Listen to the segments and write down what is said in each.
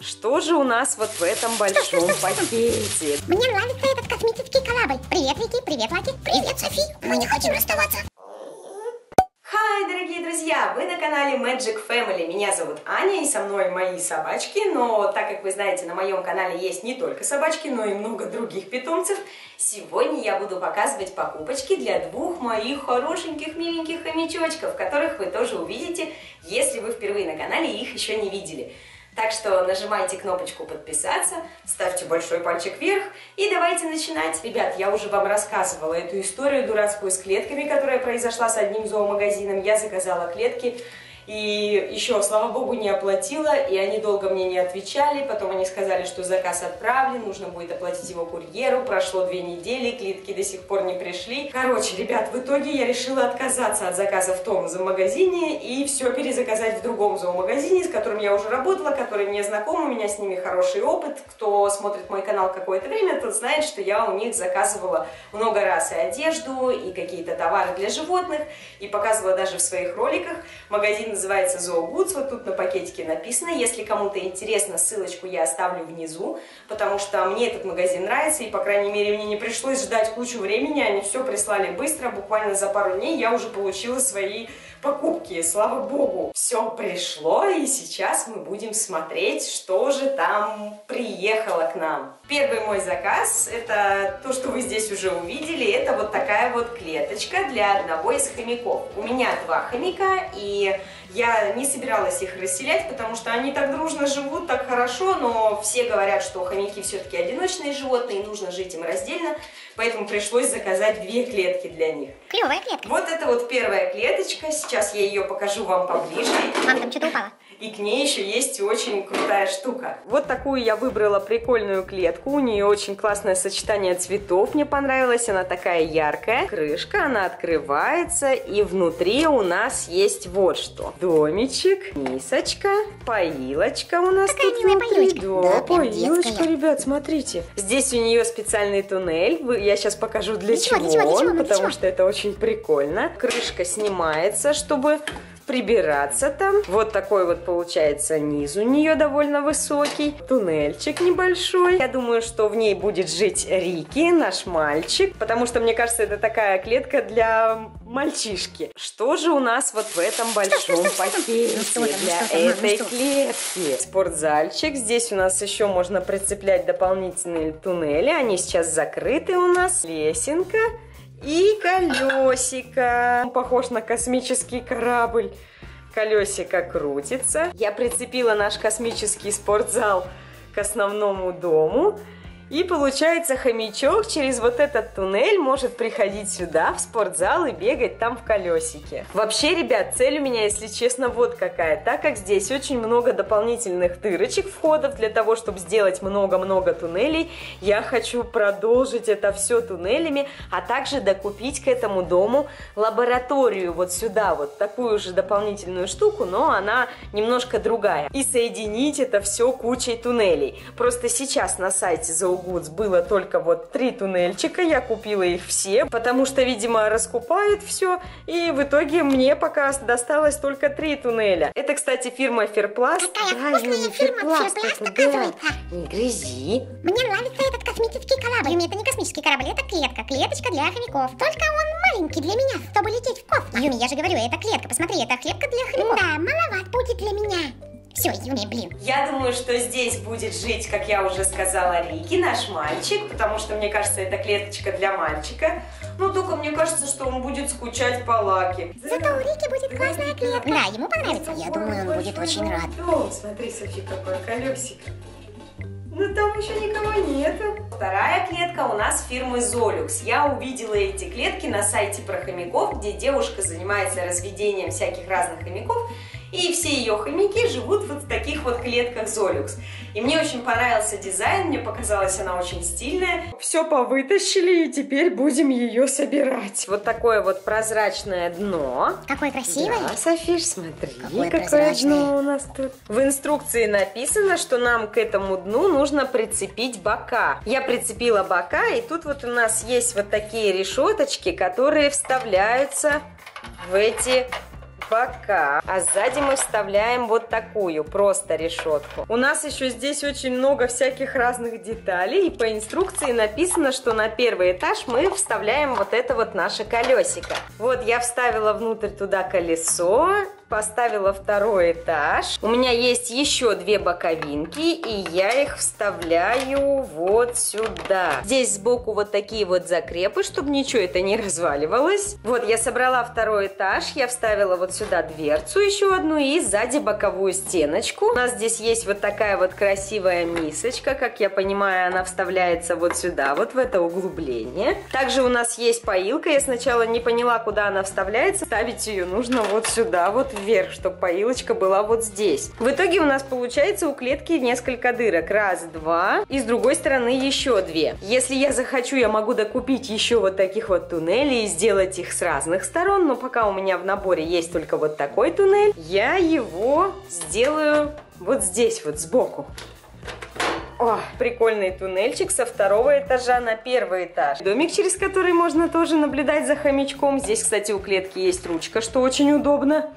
Что же у нас вот в этом большом пакете? Мне нравится этот космический корабль. Привет, Вики, привет, Лаки, привет, Софи. Мы не хотим расставаться. Хай, дорогие друзья! Вы на канале Magic Family. Меня зовут Аня, и со мной мои собачки. Но, так как вы знаете, на моем канале есть не только собачки, но и много других питомцев. Сегодня я буду показывать покупочки для двух моих хорошеньких, миленьких хомячочков, которых вы тоже увидите, если вы впервые на канале и их еще не видели. Так что нажимайте кнопочку подписаться, ставьте большой пальчик вверх и давайте начинать. Ребят, я уже вам рассказывала эту историю дурацкую с клетками, которая произошла с одним зоомагазином. Я заказала клетки и еще, слава богу, не оплатила, и они долго мне не отвечали. Потом они сказали, что заказ отправлен, нужно будет оплатить его курьеру. Прошло две недели, клетки до сих пор не пришли. Короче, ребят, в итоге я решила отказаться от заказа в том зоомагазине и все перезаказать в другом зоомагазине, с которым я уже работала, который мне знаком, у меня с ними хороший опыт. Кто смотрит мой канал какое-то время, тот знает, что я у них заказывала много раз и одежду, и какие-то товары для животных, и показывала даже в своих роликах. Магазин называется Zoogoods, вот тут на пакетике написано. Если кому-то интересно, ссылочку я оставлю внизу, потому что мне этот магазин нравится, и, по крайней мере, мне не пришлось ждать кучу времени, они все прислали быстро, буквально за пару дней я уже получила свои покупки, слава богу. Все пришло, и сейчас мы будем смотреть, что же там приехало к нам. Первый мой заказ, это то, что вы здесь уже увидели, это вот такая вот клеточка для одного из хомяков. У меня два хомяка, и я не собиралась их расселять, потому что они так дружно живут, так хорошо, но все говорят, что хомяки все-таки одиночные животные, и нужно жить им раздельно, поэтому пришлось заказать две клетки для них. Клевая клетка. Вот это вот первая клеточка, сейчас я ее покажу вам поближе. Мам, там что-то упало. И к ней еще есть очень крутая штука. Вот такую я выбрала прикольную клетку. У нее очень классное сочетание цветов. Мне понравилось. Она такая яркая. Крышка, она открывается. И внутри у нас есть вот что. Домичек, мисочка, поилочка у нас Какая тут внутри. поилочка. Да, Да, поилочка, детская. ребят, смотрите. Здесь у нее специальный туннель. Я сейчас покажу для, Для чего, для чего, для чего, для потому чего? что это очень прикольно. Крышка снимается, чтобы прибираться там. Вот такой вот получается низ у нее довольно высокий. Туннельчик небольшой. Я думаю, что в ней будет жить Рики, наш мальчик, потому что, мне кажется, это такая клетка для мальчишки. Что же у нас вот в этом большом пакете для этой клетки? Спортзальчик. Здесь у нас еще можно прицеплять дополнительные туннели. Они сейчас закрыты у нас. Лесенка. И колесико. Он похож на космический корабль. Колесико крутится. Я прицепила наш космический спортзал к основному дому. И получается, хомячок через вот этот туннель может приходить сюда, в спортзал, и бегать там в колесике. Вообще, ребят, цель у меня, если честно, вот какая. Так как здесь очень много дополнительных дырочек, входов для того, чтобы сделать много-много туннелей, я хочу продолжить это все туннелями, а также докупить к этому дому лабораторию вот сюда, вот такую же дополнительную штуку, но она немножко другая. И соединить это все кучей туннелей. Просто сейчас на сайте Zoogoods было только вот три туннельчика, я купила их все, потому что, видимо, раскупают все, и в итоге мне пока досталось только три туннеля. Это, кстати, фирма Ферпласт. Какая Да, вкусная фирма, Ферпласт Ферпласт, оказывается. да. Не грызи. Мне нравится этот космический корабль. Юми, это не космический корабль, это клетка. Клеточка для хомяков. Только он маленький для меня, чтобы лететь в космос. Юми, я же говорю, это клетка. Посмотри, это клетка для хомяков. Да, маловат будет для меня. Все, Юми, блин. Я думаю, что здесь будет жить, как я уже сказала, Рики, наш мальчик, потому что, мне кажется, это клеточка для мальчика. Но только мне кажется, что он будет скучать по Лаке. Зато у Рики будет классная клетка. Да, ему понравится. Я думаю, он будет очень рад. О, смотри, Софи, какое колесико. Ну там еще никого нету. Вторая клетка у нас фирмы Zolux. Я увидела эти клетки на сайте про хомяков, где девушка занимается разведением всяких разных хомяков. И все ее хомяки живут вот в таких вот клетках Zolux. И мне очень понравился дизайн, мне показалась она очень стильная. Все повытащили, и теперь будем ее собирать. Вот такое вот прозрачное дно. Какой красивый. Да, Софиш, смотри, Какое какое, прозрачное. дно у нас тут. В инструкции написано, что нам к этому дну нужно прицепить бока. Я прицепила бока, и тут вот у нас есть вот такие решеточки, которые вставляются в эти бока. А сзади мы вставляем вот такую, просто решетку. У нас еще здесь очень много всяких разных деталей. И по инструкции написано, что на первый этаж мы вставляем вот это вот наше колесико. Вот я вставила внутрь туда колесо поставила второй этаж. У меня есть еще две боковинки, и я их вставляю вот сюда. Здесь сбоку вот такие вот закрепы, чтобы ничего это не разваливалось. Вот я собрала второй этаж, я вставила вот сюда дверцу еще одну и сзади боковую стеночку. У нас здесь есть вот такая вот красивая мисочка, как я понимаю, она вставляется вот сюда, вот в это углубление. Также у нас есть поилка, я сначала не поняла, куда она вставляется. Ставить ее нужно вот сюда, вот вверх, чтобы поилочка была вот здесь. В итоге у нас получается у клетки несколько дырок. Раз, два. И с другой стороны еще две. Если я захочу, я могу докупить еще вот таких вот туннелей и сделать их с разных сторон. Но пока у меня в наборе есть только вот такой туннель, я его сделаю вот здесь вот сбоку. О, прикольный туннельчик со второго этажа на первый этаж. Домик, через который можно тоже наблюдать за хомячком. Здесь, кстати, у клетки есть ручка, что очень удобно.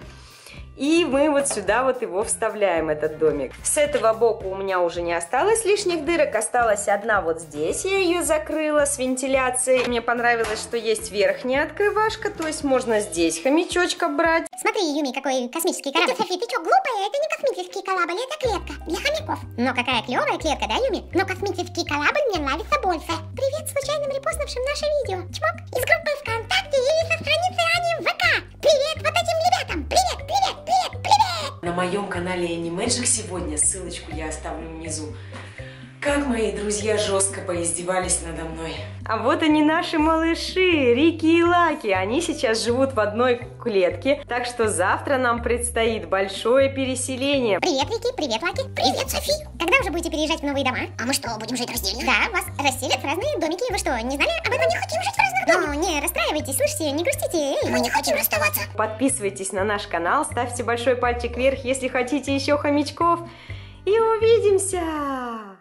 И мы вот сюда вот его вставляем, этот домик. С этого боку у меня уже не осталось лишних дырок, осталась одна вот здесь, я ее закрыла с вентиляцией. Мне понравилось, что есть верхняя открывашка, то есть можно здесь хомячочка брать. Смотри, Юми, какой космический корабль. Софи, ты что, глупая? Это не космический корабль, это клетка для хомяков. Но какая клевая клетка, да, Юми? Но космический корабль мне нравится больше. Привет случайным репостнувшим наше видео. Чмок. Из группы ВКонтакте На моем канале Animagic сегодня, ссылочку я оставлю внизу. Как мои друзья жестко поиздевались надо мной. А вот они наши малыши, Рики и Лаки. Они сейчас живут в одной клетке, так что завтра нам предстоит большое переселение. Привет, Вики, привет, Лаки. Привет, Софи. Когда уже будете переезжать в новые дома? А мы что, будем жить раздельно? Да, вас расселят в разные домики. Вы что, не знали об этом? Мы не хотим жить в разных домиках. Ну, не расстраивайтесь, слышите, не грустите. Эй, мы не хотим расставаться. Подписывайтесь на наш канал, ставьте большой пальчик вверх, если хотите еще хомячков. И увидимся!